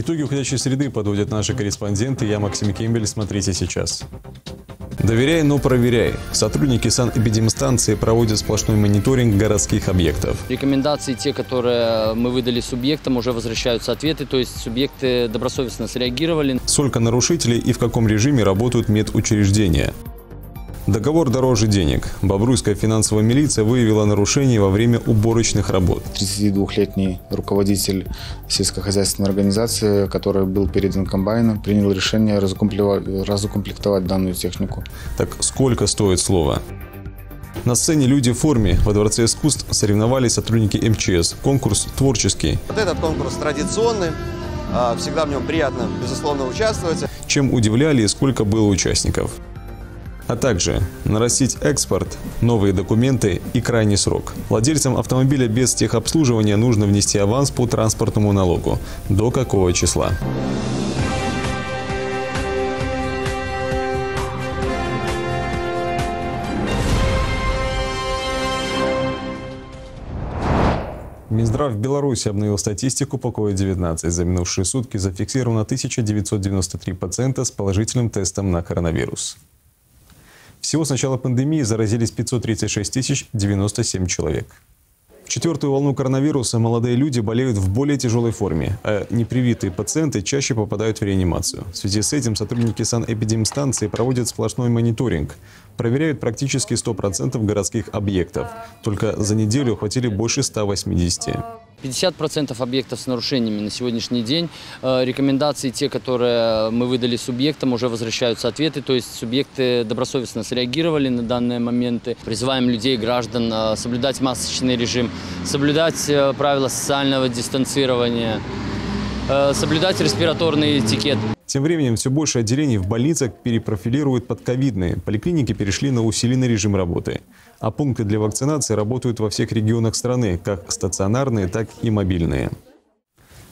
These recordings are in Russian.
Итоги уходящей среды подводят наши корреспонденты. Я Максим Кембель. Смотрите сейчас. Доверяй, но проверяй. Сотрудники санэпидемстанции проводят сплошной мониторинг городских объектов. Рекомендации, те, которые мы выдали субъектам, уже возвращаются ответы, то есть субъекты добросовестно среагировали. Сколько нарушителей и в каком режиме работают медучреждения. Договор дороже денег. Бобруйская финансовая милиция выявила нарушения во время уборочных работ. 32-летний руководитель сельскохозяйственной организации, который был передан комбайном, принял решение разукомплектовать данную технику. Так сколько стоит слово? На сцене люди в форме. Во Дворце искусств соревновались сотрудники МЧС. Конкурс творческий. Вот этот конкурс традиционный. А, всегда в нем приятно, безусловно, участвовать. Чем удивляли и сколько было участников а также нарастить экспорт, новые документы и крайний срок. Владельцам автомобиля без техобслуживания нужно внести аванс по транспортному налогу. До какого числа? Минздрав Беларуси обновил статистику по COVID-19. За минувшие сутки зафиксировано 1993 пациента с положительным тестом на коронавирус. Всего с начала пандемии заразились 536 тысяч 97 человек. В четвертую волну коронавируса молодые люди болеют в более тяжелой форме, а непривитые пациенты чаще попадают в реанимацию. В связи с этим сотрудники санэпидемстанции проводят сплошной мониторинг. Проверяют практически 100% городских объектов. Только за неделю охватили больше 180. 50% объектов с нарушениями на сегодняшний день. Э, рекомендации, те, которые мы выдали субъектам, уже возвращаются ответы, то есть субъекты добросовестно среагировали на данные моменты. Призываем людей, граждан э, соблюдать масочный режим, соблюдать э, правила социального дистанцирования, соблюдать респираторный этикет. Тем временем все больше отделений в больницах перепрофилируют под ковидные. Поликлиники перешли на усиленный режим работы. А пункты для вакцинации работают во всех регионах страны, как стационарные, так и мобильные.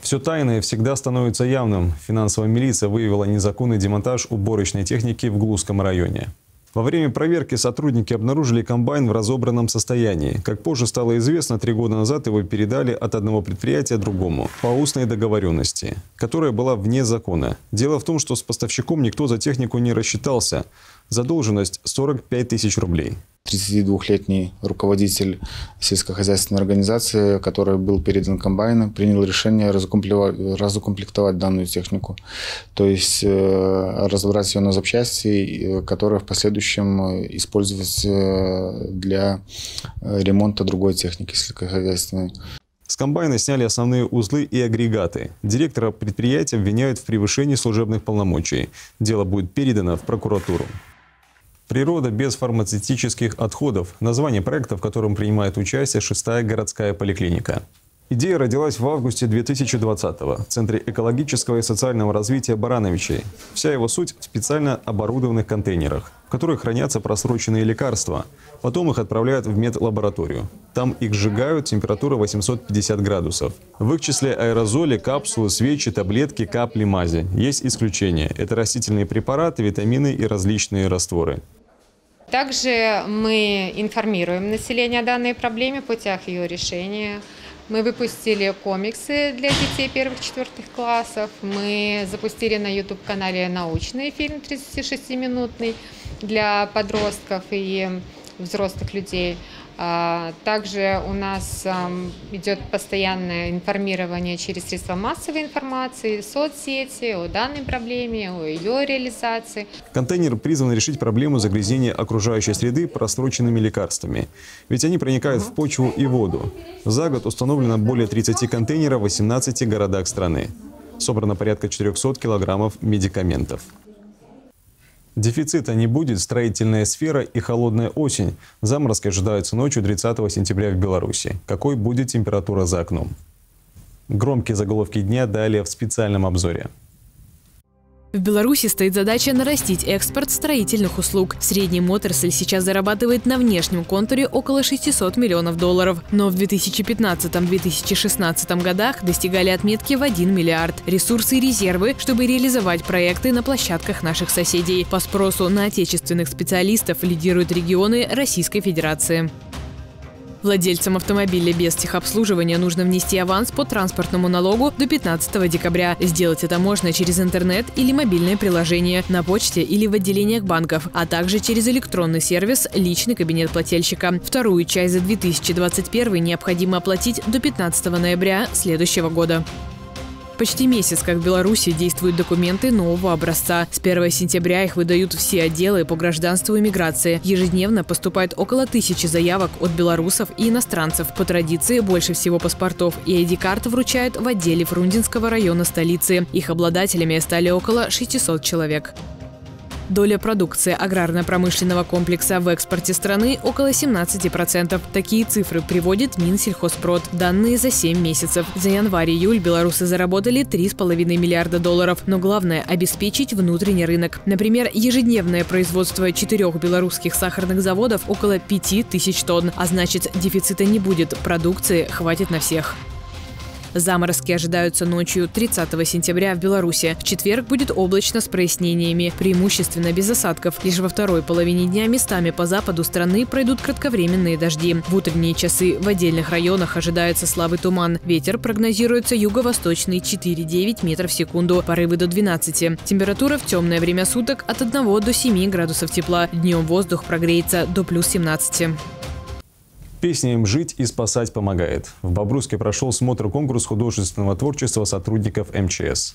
Все тайное всегда становится явным. Финансовая милиция выявила незаконный демонтаж уборочной техники в Глузском районе. Во время проверки сотрудники обнаружили комбайн в разобранном состоянии. Как позже стало известно, три года назад его передали от одного предприятия другому по устной договоренности, которая была вне закона. Дело в том, что с поставщиком никто за технику не рассчитался. Задолженность 45 тысяч рублей. 32-летний руководитель сельскохозяйственной организации, который был передан комбайном, принял решение разукомплектовать данную технику. То есть э, разобрать ее на запчасти, которые в последующем использовать э, для ремонта другой техники сельскохозяйственной. С комбайна сняли основные узлы и агрегаты. Директора предприятия обвиняют в превышении служебных полномочий. Дело будет передано в прокуратуру. Природа без фармацевтических отходов. Название проекта, в котором принимает участие шестая городская поликлиника. Идея родилась в августе 2020-го в Центре экологического и социального развития Барановичей. Вся его суть в специально оборудованных контейнерах, в которых хранятся просроченные лекарства. Потом их отправляют в медлабораторию. Там их сжигают, температура 850 градусов. В их числе аэрозоли, капсулы, свечи, таблетки, капли, мази. Есть исключения. Это растительные препараты, витамины и различные растворы. Также мы информируем население о данной проблеме путях ее решения. Мы выпустили комиксы для детей первых-четвертых классов. Мы запустили на YouTube-канале научный фильм 36-минутный для подростков и взрослых людей. А, также у нас идет постоянное информирование через средства массовой информации, соцсети о данной проблеме, о ее реализации. Контейнер призван решить проблему загрязнения окружающей среды просроченными лекарствами. Ведь они проникают в почву и воду. За год установлено более 30 контейнеров в 18 городах страны. Собрано порядка 400 килограммов медикаментов. Дефицита не будет, строительная сфера и холодная осень. Заморозки ожидаются ночью 30 сентября в Беларуси. Какой будет температура за окном? Громкие заголовки дня далее в специальном обзоре. В Беларуси стоит задача нарастить экспорт строительных услуг. Средний отрасль сейчас зарабатывает на внешнем контуре около 600 миллионов долларов. Но в 2015-2016 годах достигали отметки в 1 миллиард. Ресурсы и резервы, чтобы реализовать проекты на площадках наших соседей. По спросу на отечественных специалистов лидируют регионы Российской Федерации. Владельцам автомобиля без техобслуживания нужно внести аванс по транспортному налогу до 15 декабря. Сделать это можно через интернет или мобильное приложение, на почте или в отделениях банков, а также через электронный сервис «Личный кабинет плательщика». Вторую часть за 2021 необходимо оплатить до 15 ноября следующего года. Почти месяц, как в Беларуси действуют документы нового образца. С 1 сентября их выдают все отделы по гражданству и миграции. Ежедневно поступает около тысячи заявок от белорусов и иностранцев. По традиции больше всего паспортов и ID-карт вручают в отделе Фрунзенского района столицы. Их обладателями стали около 600 человек. Доля продукции аграрно-промышленного комплекса в экспорте страны около 17%. Такие цифры приводит Минсельхозпрод. Данные за 7 месяцев. За январь-июль белорусы заработали 3,5 миллиарда долларов. Но главное – обеспечить внутренний рынок. Например, ежедневное производство четырех белорусских сахарных заводов около 5 тысяч тонн. А значит, дефицита не будет. Продукции хватит на всех. Заморозки ожидаются ночью 30 сентября в Беларуси. В четверг будет облачно с прояснениями, преимущественно без осадков. Лишь во второй половине дня местами по западу страны пройдут кратковременные дожди. В утренние часы в отдельных районах ожидается слабый туман. Ветер прогнозируется юго-восточный 4-9 метров в секунду, порывы до 12. Температура в темное время суток от 1 до 7 градусов тепла. Днем воздух прогреется до плюс 17. Песня им жить и спасать помогает. В Бобруйске прошел смотр-конкурс художественного творчества сотрудников МЧС.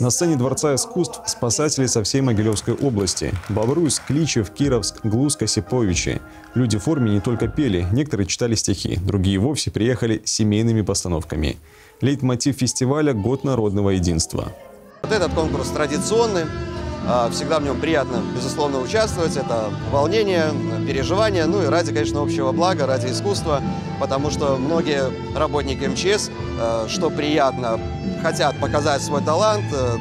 На сцене Дворца искусств спасатели со всей Могилевской области. Бобруйск, Кличев, Кировск, Глузка, Сиповичи. Люди в форме не только пели, некоторые читали стихи, другие вовсе приехали семейными постановками. Лейтмотив фестиваля – год народного единства. Вот этот конкурс традиционный, всегда в нем приятно, безусловно, участвовать. Это волнение, переживания, ну и ради, конечно, общего блага, ради искусства, потому что многие работники МЧС, а, что приятно, хотят показать свой талант, э,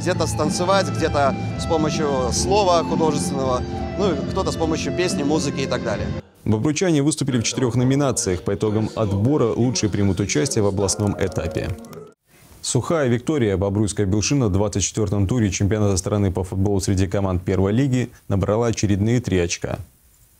где-то станцевать, где-то с помощью слова художественного, ну и кто-то с помощью песни, музыки и так далее. Бобручане выступили в четырех номинациях. По итогам отбора лучшие примут участие в областном этапе. Сухая Виктория Бобруйская Белшина в 24-м туре чемпионата страны по футболу среди команд первой лиги набрала очередные три очка.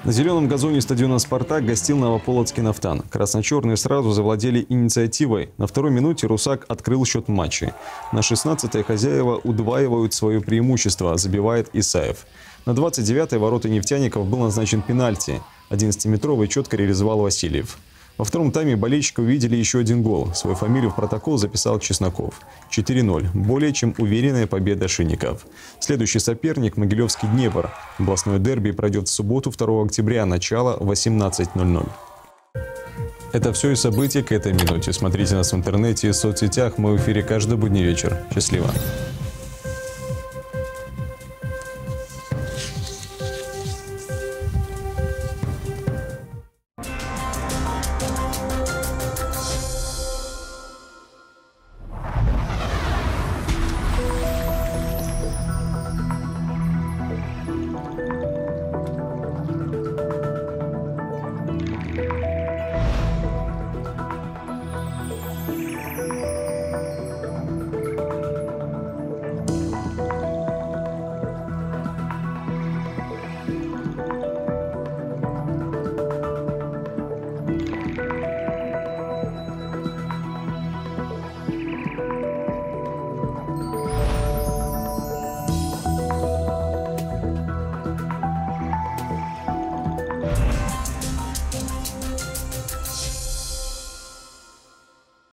На зеленом газоне стадиона «Спартак» гостил Новополоцкий «Нафтан». Красно-черные сразу завладели инициативой. На второй минуте «Русак» открыл счет матча. На 16-й хозяева удваивают свое преимущество, забивает Исаев. На 29-й ворота нефтяников был назначен пенальти. 11-метровый четко реализовал Васильев. Во втором тайме болельщики увидели еще один гол. Свою фамилию в протокол записал Чесноков. 4-0. Более чем уверенная победа шинников. Следующий соперник – Могилевский Днепр. Областное дерби пройдет в субботу 2 октября, начало 18.00. Это все и события к этой минуте. Смотрите нас в интернете и соцсетях. Мы в эфире каждый будний вечер. Счастливо.